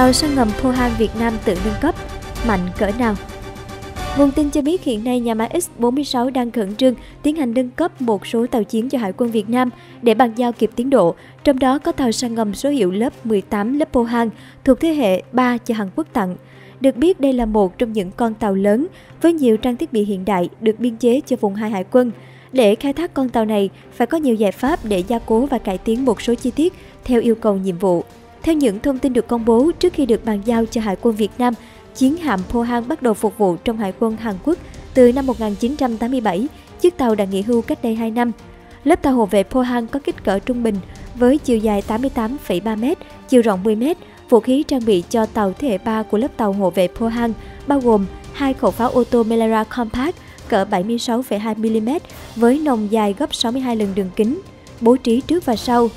tàu săn ngầm Pohang Việt Nam tự nâng cấp, mạnh cỡ nào? Nguồn tin cho biết hiện nay nhà máy X-46 đang khẩn trương tiến hành nâng cấp một số tàu chiến cho Hải quân Việt Nam để bàn giao kịp tiến độ, trong đó có tàu săn ngầm số hiệu lớp 18 lớp Pohang thuộc thế hệ 3 cho Hàn Quốc tặng. Được biết đây là một trong những con tàu lớn với nhiều trang thiết bị hiện đại được biên chế cho vùng hai hải quân. Để khai thác con tàu này, phải có nhiều giải pháp để gia cố và cải tiến một số chi tiết theo yêu cầu nhiệm vụ. Theo những thông tin được công bố trước khi được bàn giao cho Hải quân Việt Nam, chiến hạm Pohang bắt đầu phục vụ trong Hải quân Hàn Quốc từ năm 1987, chiếc tàu đã nghỉ hưu cách đây 2 năm. Lớp tàu hộ vệ Pohang có kích cỡ trung bình với chiều dài 88,3m, chiều rộng 10m. Vũ khí trang bị cho tàu thế hệ 3 của lớp tàu hộ vệ Pohang bao gồm hai khẩu pháo ô tô Melara Compact cỡ 76,2mm với nòng dài gấp 62 lần đường kính, bố trí trước và sau.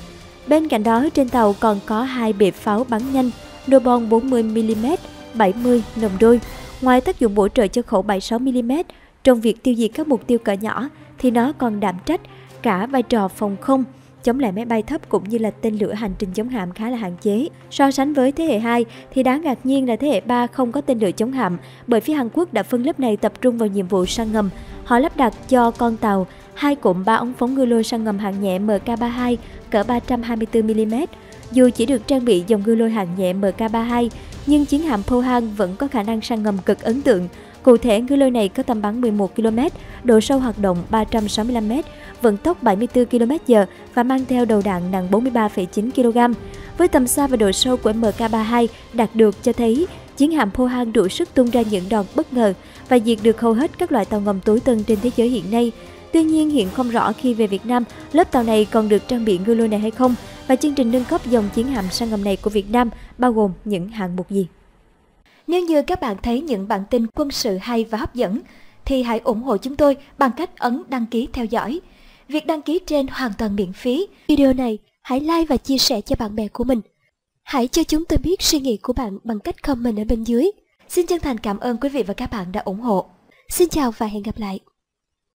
Bên cạnh đó, trên tàu còn có hai bệ pháo bắn nhanh, Nobon 40mm 70 nồng đôi. Ngoài tác dụng bổ trợ cho khẩu 76mm trong việc tiêu diệt các mục tiêu cỡ nhỏ, thì nó còn đảm trách cả vai trò phòng không, chống lại máy bay thấp cũng như là tên lửa hành trình chống hạm khá là hạn chế. So sánh với thế hệ 2 thì đáng ngạc nhiên là thế hệ 3 không có tên lửa chống hạm bởi phía Hàn Quốc đã phân lớp này tập trung vào nhiệm vụ săn ngầm. Họ lắp đặt cho con tàu hai cụm ba ống phóng ngư lôi săn ngầm hạng nhẹ MK32 cỡ 324mm. Dù chỉ được trang bị dòng ngư lôi hạng nhẹ MK32 nhưng chiến hạm Pohang vẫn có khả năng săn ngầm cực ấn tượng. Cụ thể, ngư lôi này có tầm bắn 11 km, độ sâu hoạt động 365 m, vận tốc 74 km/h và mang theo đầu đạn nặng 43,9 kg. Với tầm xa và độ sâu của MK32 đạt được cho thấy chiến hạm Pohang đủ sức tung ra những đòn bất ngờ và diệt được hầu hết các loại tàu ngầm tối tân trên thế giới hiện nay. Tuy nhiên hiện không rõ khi về Việt Nam, lớp tàu này còn được trang bị ngư lôi này hay không và chương trình nâng cấp dòng chiến hạm săn ngầm này của Việt Nam bao gồm những hạng mục gì. Nếu như các bạn thấy những bản tin quân sự hay và hấp dẫn, thì hãy ủng hộ chúng tôi bằng cách ấn đăng ký theo dõi. Việc đăng ký trên hoàn toàn miễn phí. Video này hãy like và chia sẻ cho bạn bè của mình. Hãy cho chúng tôi biết suy nghĩ của bạn bằng cách comment ở bên dưới. Xin chân thành cảm ơn quý vị và các bạn đã ủng hộ. Xin chào và hẹn gặp lại.